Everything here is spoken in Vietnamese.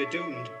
We're doomed.